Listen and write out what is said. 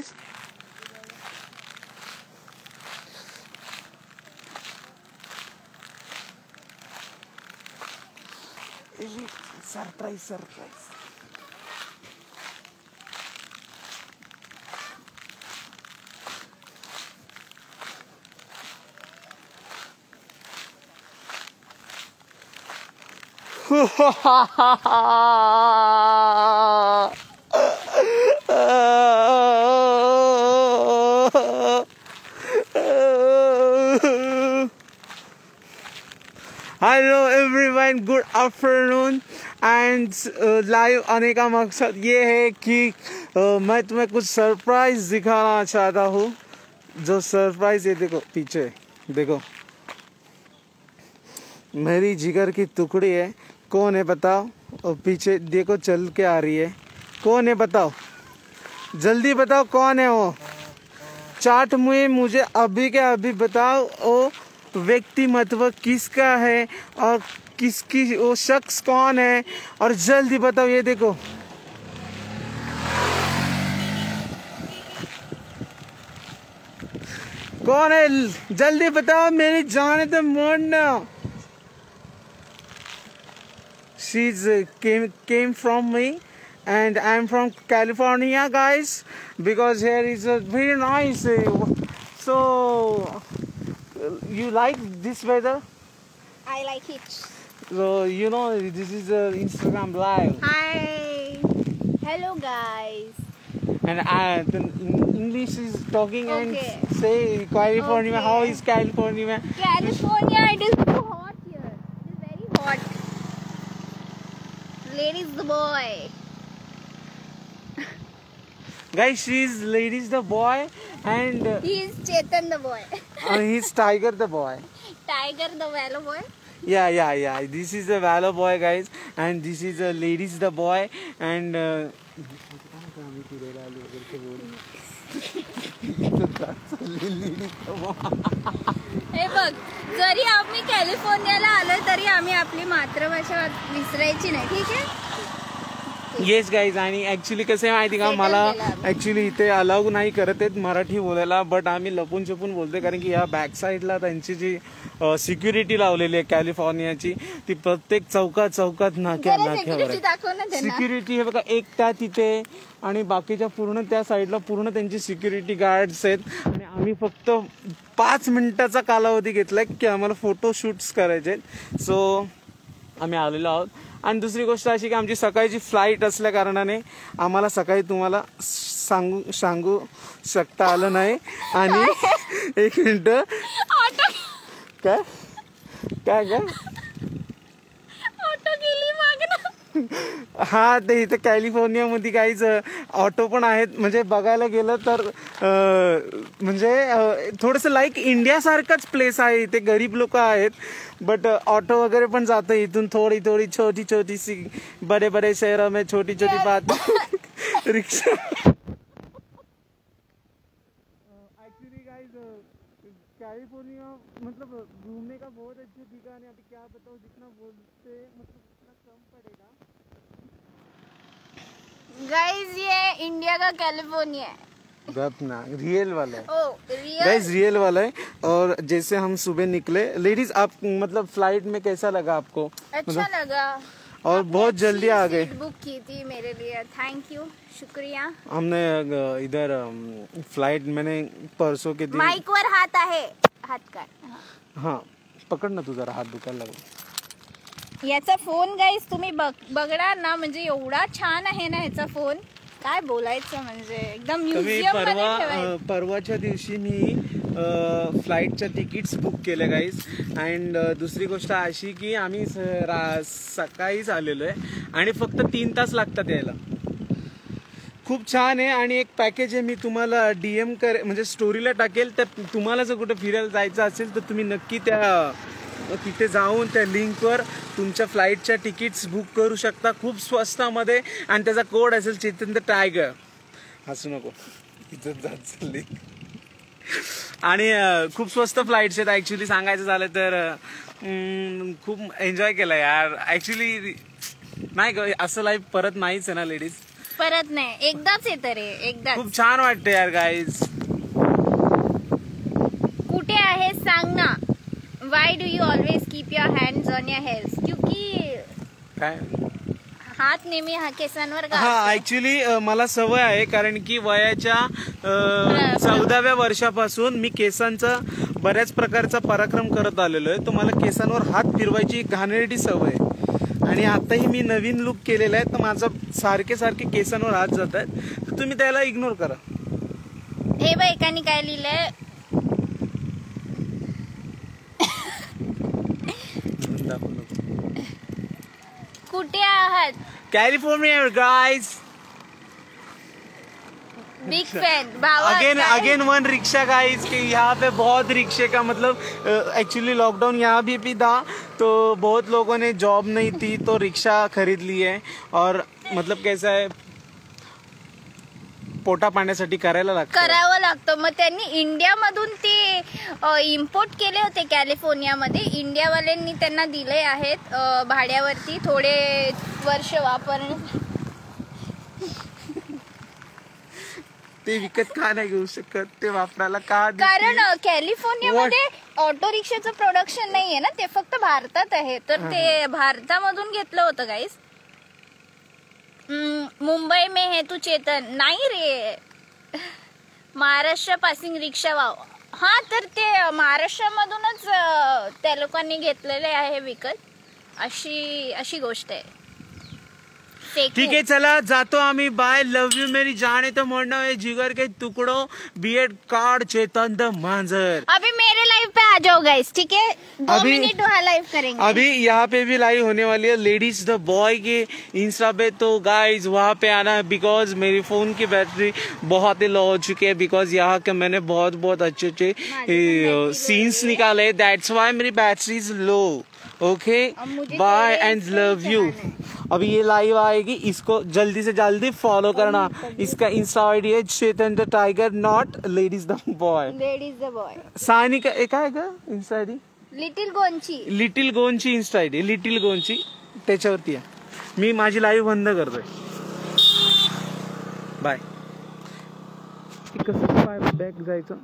please? Surprise, surprise. Ha ha ha ha! Hello everyone good afternoon and live आने का मकसद ये है कि uh, मैं तुम्हें कुछ सरप्राइज़ दिखाना चाहता हूँ। जो सरप्राइज़ ये देखो पीछे देखो। मेरी जिगर की टुकड़ी है। कौन है बताओ? और पीछे देखो चल के आ रही है। कौन है बताओ? जल्दी बताओ कौन है वो? चाट मुझे मुझे अभी के अभी बताओ वो व्यक्ति व्यक्तिमत्व किसका है और किसकी, वो शख्स कौन है? और जल्दी बताओ, ये देखो। कौन है? जल्दी बताओ, मेरी जाने तो मरना she's came from May and I am from California guys because here is very nice so you like this weather I like it. so you know this is uh, instagram live Hi. Hello guys. and uh, the english is talking Okay. and say california how Okay. is california California, it is too hot here. It is very hot. Ladies the boy. Guys she is ladies the boy and uh, He is Chetan the boy. uh, he's tiger the boy Tiger the fellow boy. Yeah, yeah, yeah. This is a Valor boy, guys, and this is a ladies the boy, and. Uh, हे बघ जरी आम्ही कॅलिफोर्नियाला आलो तरी आम्ही आपली मातृभाषा विसरायची नाही ठीक आहे येस गाईज आणि ऍक्च्युली कसं आहे माहिती का? मला. ऍक्च्युली इथे अलाउ नाही करत आहेत मराठी बोलायला बट आम्ही लपून छपून बोलतोय कारण की या बॅक साईडला त्यांची जी सिक्युरिटी लावलेली आहे कॅलिफोर्नियाची ती प्रत्येक चौकात चौकात नाक्या नाक्यावर सिक्युरिटी हे बघा एक त्या तिथे आणि बाकीच्या पूर्ण त्या साईडला पूर्ण त्यांची सिक्युरिटी गार्ड्स आहेत. आणि आम्ही फक्त पाच मिनिटाचा कालावधी घेतलाय की आम्हाला फोटो शूट्स करायचे सो आम्ही आलेलो आहोत. आणि दुसरी गोष्ट अशी की आमची सकाळची फ्लाईट असल्या कारणाने आम्हाला सकाळी तुम्हाला सांगू सांगू शकता आलं नाही. आणि एक मिनिट. काय? काय काय ऑटो गेली मागणं हा ते इथे कॅलिफोर्नियामध्ये काहीच ऑटो पण आहेत. म्हणजे बघायला गेलं तर म्हणजे थोडंसं लाईक इंडियासारखंच प्लेस आहे. इथे गरीब लोक आहेत. बट ऑटो वगैरे पण जातं इथून थोडी थोडी छोटी छोटी सी बड़े बड़े शहरों में छोटी छोटी बात. गाइस कैलिफोर्निया मतलब घूमने का बहुत अच्छा ठिकान है। अभी क्या बताओ जितना बोलते मतलब कम पड़ेगा गाइस ये इंडिया का कैलिफ़ोर्निया है। गप ना रियल वाला है। गाइस रियल वाला है। और जैसे हम सुबह निकले लेडीज़ आप मतलब फ़्लाइट में कैसा लगा आपको? अच्छा मतलब, लगा। और बहुत जल्दी आ गए। बुक की थी मेरे लिए। थैंक यू शुक्रिया। हमने इधर फ़्लाइट मैंने परसों के दिन माइक वर हात आहे हात काय हा. हाँ पकड़ना तू जरा हात दुखायला लागला याचा फोन गाईस तुम्ही बघ बघणार ना म्हणजे एवढा छान आहे ना ह्याचा फोन. काय बोलायचं म्हणजे एकदम म्युझियम परवा परवाच्या दिवशी मी फ्लाईटच्या तिकीट्स बुक केले गाईज अँड दुसरी गोष्ट अशी की आम्ही सकाळीच आलेलो आहे. आणि फक्त तीन तास लागतात यायला. खूप छान आहे आणि एक पॅकेज आहे मी तुम्हाला डीएम करे म्हणजे स्टोरीला टाकेल तर तुम्हाला जर कुठं फिरायला जायचं असेल तर तुम्ही नक्की त्या तिथे जाऊन त्या लिंकवर तुमच्या फ्लाईटच्या तिकीट्स बुक करू शकता खूप स्वस्तामध्ये. आणि त्याचा कोड असेल चेतन टायगर. हसू नको. इथं जात चालली आणि खूप स्वस्त फ्लाईट्स आहेत. ॲक्च्युली सांगायचं झालं तर खूप एन्जॉय केलं यार. ॲक्च्युली नाही ग असं लाईफ परत नाहीच आहे ना लेडीज परत नाही. एकदाच येतं रे एकदाच. खूप छान वाटतं यार गाईज कुठे आहे सांग ना. Why do you always keep your hand on your health क्योंकि काय? हात नेहमी हा केसांवर हा. ऍक्च्युली मला सवय आहे कारण की वयाच्या चौदाव्या वर्षापासून मी केसांचा बऱ्याच प्रकारचा पराक्रम करत आलेलो आहे. तो मला केसांवर हात फिरवायची घाणेरडी सवय आहे. आणि आताही मी नवीन लुक केलेला आहे तर माझा सारखे सारखे केसांवर हात जात आहेत. तर तुम्ही त्याला इग्नोर करा. हे बघ एकाने काय लिहिलंय? नको. कुठे आहात California guys big fan again again one rickshaw guys कि यहाँ पे बहुत रिक्शे का मतलब एक्चुअली लॉकडाउन यहाँ भी भी था तो बहुत लोगों ने जॉब नहीं थी तो रिक्शा खरीद ली है। और मतलब कैसा है पोटा पाण्यासाठी करायला लागतं. करावं लागतं. मग त्यांनी इंडियामधून ते इम्पोर्ट केले होते कॅलिफोर्नियामध्ये. इंडियावाल्यांनी त्यांना दिले आहेत अ, भाड्यावरती थोडे वर्ष वापरणे ते विकत का नाही घेऊ शकत? ते वापरायला का देतील? कारण अ, कॅलिफोर्नियामध्ये ऑटो रिक्षाचं प्रोडक्शन नाहीये ना. ते फक्त भारतात आहे. तर ते भारतामधून घेतलं होतं गाईस मुंबई में है तू चेतन। नाही रे। Maharashtra passing rickshaw wow. हा तर ते महाराष्ट्रामधूनच त्या लोकांनी घेतलेले आहे विकत. अशी अशी गोष्ट आहे. ठीक आहे चला जातो आम्ही बाय लव यू मेरी जाने तो मोड़ना है जिगर के टुकड़ो बीएड कार्ड चेतन द मांजर। अभी मेरे लाइव पे आ जाओ गाइस ठीक है? दो अभी- मिनट वहाँ लाइव करेंगे। अभी यहाँ पे भी लाइव होने वाली है लेडीज़ द बॉय के इंस्टा पे। तो गाइज़ वहाँ पे आना है बिकॉज़ मेरी फ़ोन की बैटरी बहुत ही लो हो चुकी है बिकॉज़ यहाँ के मैंने बहुत बहुत अच्छे अच्छे सीन्स निकाले that's why Mary battery is low okay bye and love you अभी ये लाइव आएगी इसको जल्दी से जल्दी फॉलो करना। इसका इंस्टा आईडी है Chetan the tiger not ladies the boy ladies the boy Sani का एक आहे का इंस्टा आयडी लिटिल गोंची लिटिल गोनची इन्स्टा आयडी लिटिल गोनची त्याच्यावरती आहे. मी माझी लाईव्ह बंद करतोय. बाय कसं बॅक जायचं.